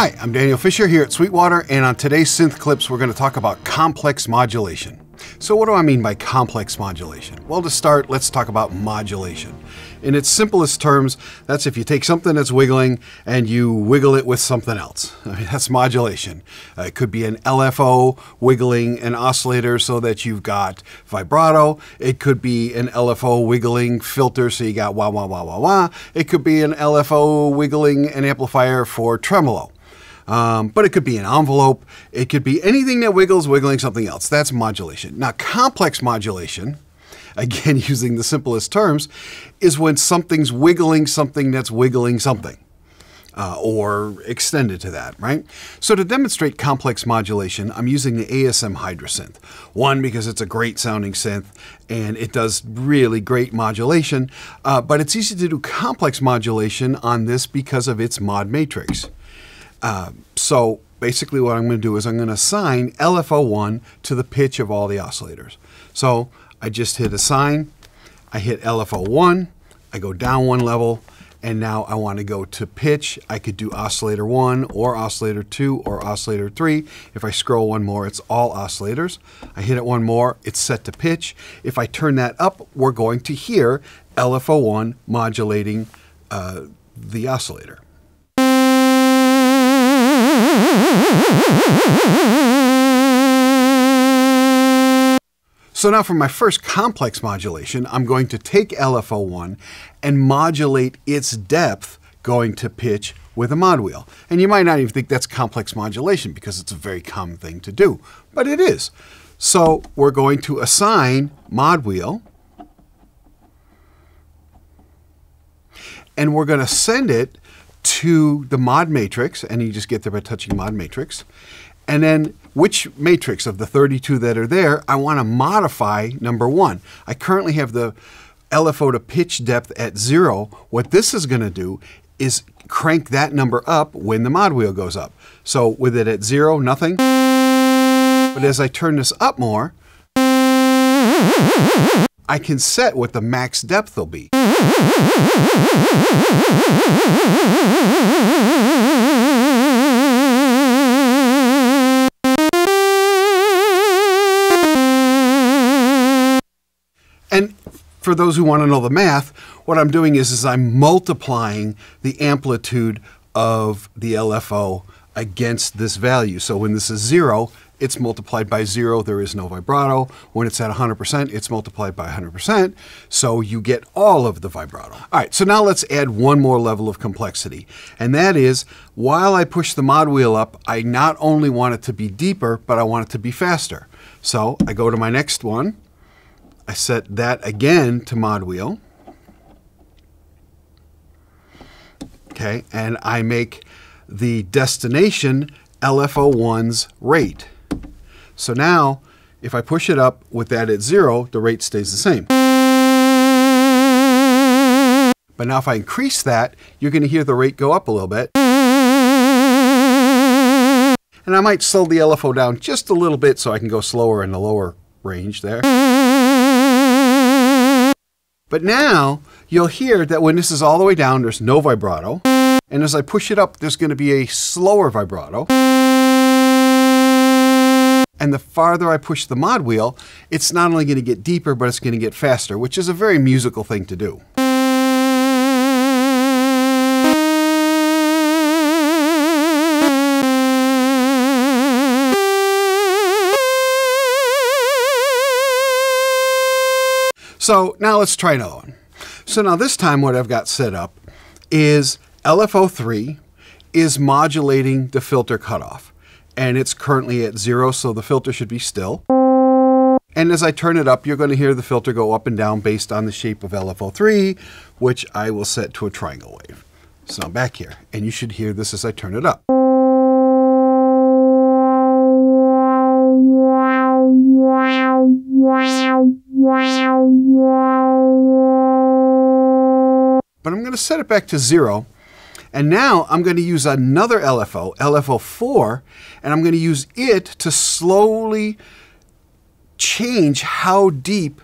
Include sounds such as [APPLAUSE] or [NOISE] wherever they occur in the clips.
Hi, I'm Daniel Fisher here at Sweetwater, and on today's Synth Clips, we're going to talk about complex modulation. So, what do I mean by complex modulation? Well, to start, let's talk about modulation. In its simplest terms, that's if you take something that's wiggling and you wiggle it with something else. [LAUGHS] I mean, that's modulation. Uh, it could be an LFO wiggling an oscillator so that you've got vibrato. It could be an LFO wiggling filter so you got wah, wah, wah, wah, wah. It could be an LFO wiggling an amplifier for tremolo. Um, but it could be an envelope. It could be anything that wiggles, wiggling something else. That's modulation. Now, complex modulation, [LAUGHS] again, using the simplest terms, is when something's wiggling something that's wiggling something. Uh, or extended to that, right? So to demonstrate complex modulation, I'm using the ASM Hydrasynth. One, because it's a great sounding synth and it does really great modulation, uh, but it's easy to do complex modulation on this because of its mod matrix. Uh, so basically what I'm going to do is I'm going to assign LFO1 to the pitch of all the oscillators. So I just hit assign, I hit LFO1, I go down one level, and now I want to go to pitch. I could do oscillator 1 or oscillator 2 or oscillator 3. If I scroll one more, it's all oscillators. I hit it one more, it's set to pitch. If I turn that up, we're going to hear LFO1 modulating uh, the oscillator. So now for my first complex modulation, I'm going to take LFO1 and modulate its depth going to pitch with a mod wheel. And you might not even think that's complex modulation because it's a very common thing to do, but it is. So we're going to assign mod wheel and we're going to send it to the mod matrix, and you just get there by touching mod matrix. And then which matrix of the 32 that are there, I want to modify number one. I currently have the LFO to pitch depth at zero. What this is going to do is crank that number up when the mod wheel goes up. So with it at zero, nothing. But as I turn this up more, I can set what the max depth will be. And for those who want to know the math, what I'm doing is, is I'm multiplying the amplitude of the LFO against this value. So when this is zero, it's multiplied by zero, there is no vibrato. When it's at 100%, it's multiplied by 100%, so you get all of the vibrato. All right, so now let's add one more level of complexity, and that is, while I push the mod wheel up, I not only want it to be deeper, but I want it to be faster. So I go to my next one, I set that again to mod wheel, okay, and I make the destination LFO1's rate. So now, if I push it up with that at zero, the rate stays the same. But now if I increase that, you're going to hear the rate go up a little bit. And I might slow the LFO down just a little bit so I can go slower in the lower range there. But now you'll hear that when this is all the way down, there's no vibrato. And as I push it up, there's going to be a slower vibrato. And the farther I push the mod wheel, it's not only going to get deeper, but it's going to get faster, which is a very musical thing to do. So now let's try another one. So now this time what I've got set up is LFO3 is modulating the filter cutoff and it's currently at zero, so the filter should be still. And as I turn it up, you're going to hear the filter go up and down based on the shape of LFO3, which I will set to a triangle wave. So I'm back here, and you should hear this as I turn it up. But I'm going to set it back to zero and now I'm going to use another LFO, LFO4, and I'm going to use it to slowly change how deep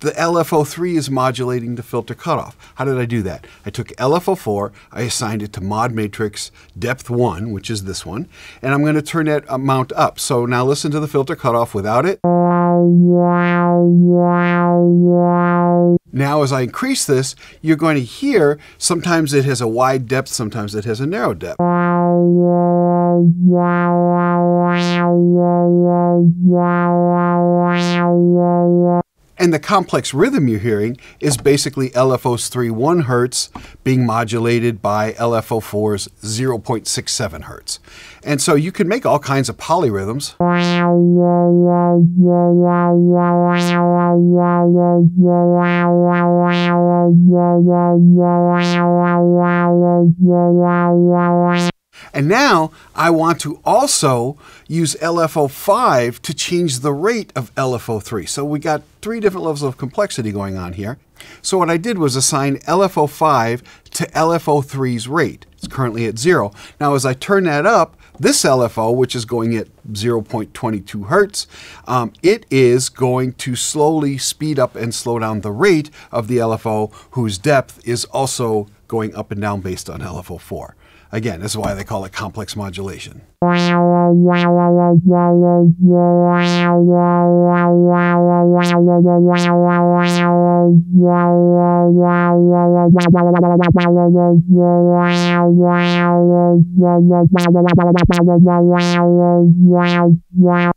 the LFO3 is modulating the filter cutoff. How did I do that? I took LFO4, I assigned it to mod matrix depth 1, which is this one, and I'm going to turn that amount up. So now listen to the filter cutoff without it. Now as I increase this, you're going to hear sometimes it has a wide depth, sometimes it has a narrow depth. And the complex rhythm you're hearing is basically LFO's 3.1 hertz being modulated by LFO4's 0.67 hertz. And so you can make all kinds of polyrhythms. And now I want to also use LFO5 to change the rate of LFO3. So we got three different levels of complexity going on here. So what I did was assign LFO5 to LFO3's rate. It's currently at zero. Now as I turn that up, this LFO, which is going at 0.22 hertz, um, it is going to slowly speed up and slow down the rate of the LFO whose depth is also going up and down based on LFO4. Again, this is why they call it complex modulation. [LAUGHS]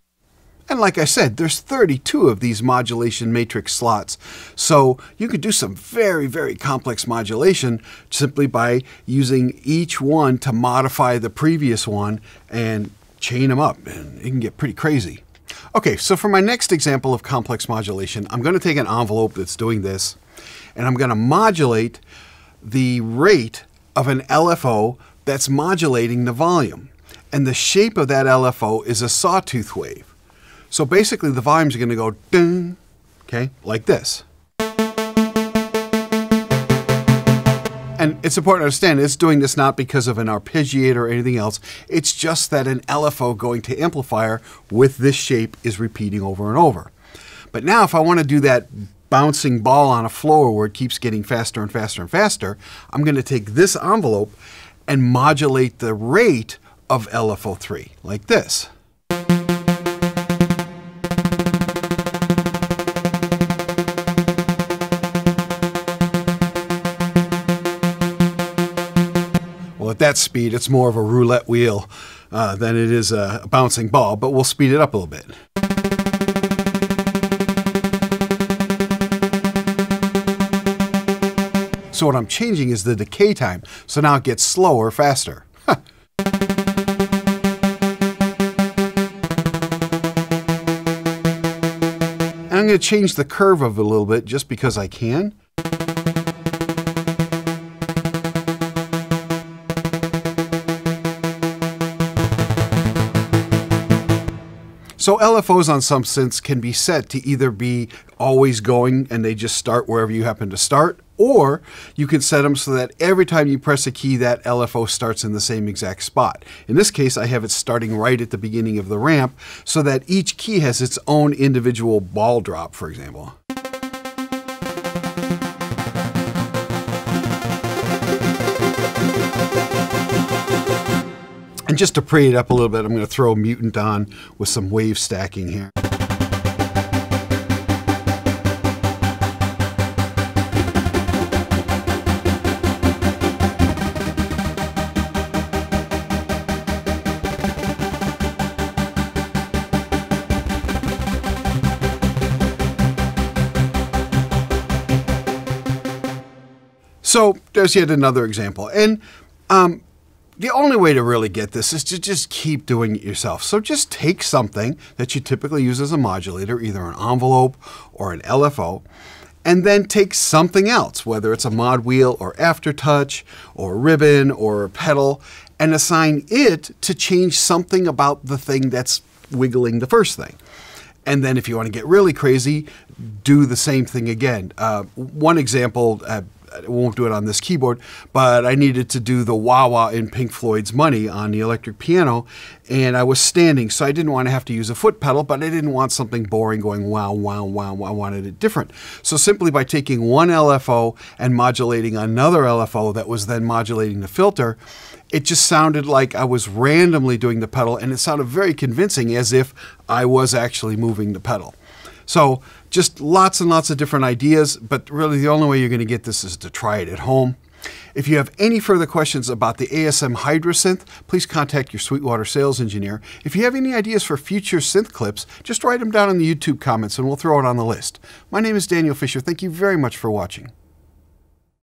And like I said, there's 32 of these modulation matrix slots. So you could do some very, very complex modulation simply by using each one to modify the previous one and chain them up. And it can get pretty crazy. Okay, so for my next example of complex modulation, I'm going to take an envelope that's doing this, and I'm going to modulate the rate of an LFO that's modulating the volume. And the shape of that LFO is a sawtooth wave. So basically the volumes are going to go ding, okay, like this. And it's important to understand it's doing this not because of an arpeggiator or anything else. It's just that an LFO going to amplifier with this shape is repeating over and over. But now if I want to do that bouncing ball on a floor where it keeps getting faster and faster and faster, I'm going to take this envelope and modulate the rate of LFO3 like this. That speed, it's more of a roulette wheel uh, than it is a bouncing ball, but we'll speed it up a little bit. So what I'm changing is the decay time. So now it gets slower, faster. and I'm going to change the curve of it a little bit just because I can. So LFOs on some synths can be set to either be always going and they just start wherever you happen to start, or you can set them so that every time you press a key, that LFO starts in the same exact spot. In this case, I have it starting right at the beginning of the ramp so that each key has its own individual ball drop, for example. And just to pretty it up a little bit, I'm going to throw mutant on with some wave stacking here. So there's yet another example. And um, the only way to really get this is to just keep doing it yourself. So just take something that you typically use as a modulator, either an envelope or an LFO, and then take something else, whether it's a mod wheel or aftertouch or ribbon or a pedal, and assign it to change something about the thing that's wiggling the first thing. And then if you want to get really crazy, do the same thing again. Uh, one example, uh, I won't do it on this keyboard, but I needed to do the wah wah in Pink Floyd's Money on the electric piano, and I was standing, so I didn't want to have to use a foot pedal, but I didn't want something boring going wow, wow, wow, wow. I wanted it different. So simply by taking one LFO and modulating another LFO that was then modulating the filter, it just sounded like I was randomly doing the pedal, and it sounded very convincing as if I was actually moving the pedal. So just lots and lots of different ideas, but really the only way you're going to get this is to try it at home. If you have any further questions about the ASM Hydrasynth, please contact your Sweetwater sales engineer. If you have any ideas for future synth clips, just write them down in the YouTube comments and we'll throw it on the list. My name is Daniel Fisher. Thank you very much for watching.